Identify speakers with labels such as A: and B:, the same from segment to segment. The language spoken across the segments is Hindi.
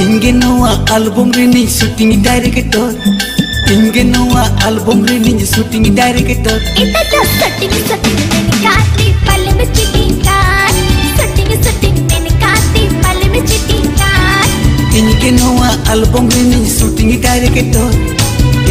A: नवा एल्बम रे शूटिंग डायरेक्टर इंगे नवा एल्बम रे शूटिंग डायरेक्टर
B: इतना तो शूटिंग शूटिंग मैंने काटी पल में चिटिंग कार शूटिंग शूटिंग मैंने काटी पल में चिटिंग कार
A: इंगे नवा एल्बम रे शूटिंग डायरेक्टर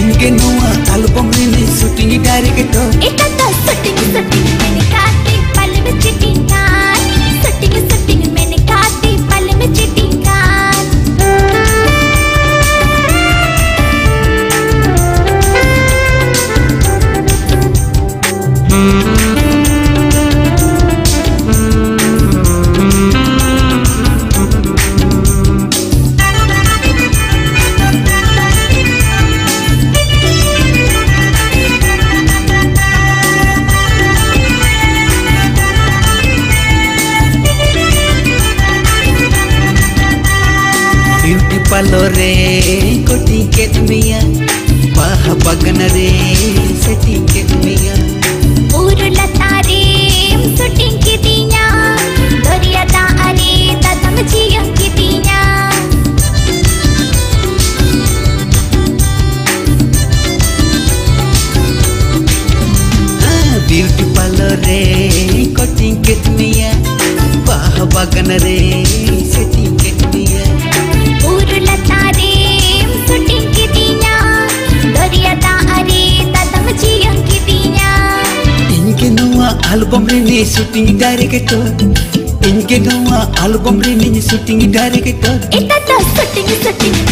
A: इंगे नवा एल्बम रे शूटिंग डायरेक्टर
B: इतना तो शूटिंग शूटिंग मैंने
A: रे कोटी के मिया। वाह बगन रे सेटी के मिया।
B: पूर लता रे सुटी दिया दरिया अरे ददम जिया दिया हाँ,
A: ब्यूटी पार्लर रे कोटी के दुनिया बगन रे album
B: rene dari director inge gawa album rene shooting director eta ta
A: shooting shooting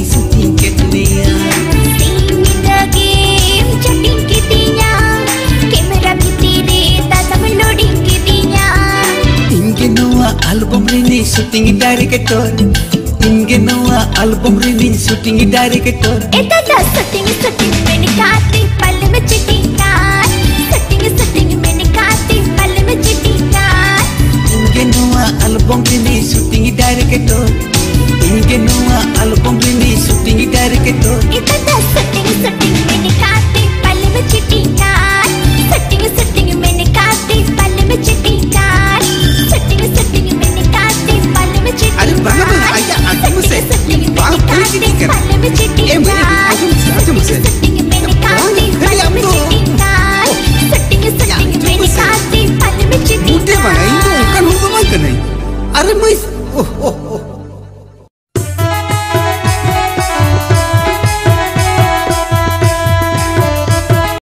A: album रे शूटिंग डायरेक्टर इंगे नवा एल्बम रे shooting director
B: Ita da setting setting मैंने काटी पल में चिटिंग कार. Setting setting मैंने काटी पल में चिटिंग कार.
A: इंगे नवा एल्बम रे शूटिंग डायरेक्टर इंगे नवा एल्बम रे शूटिंग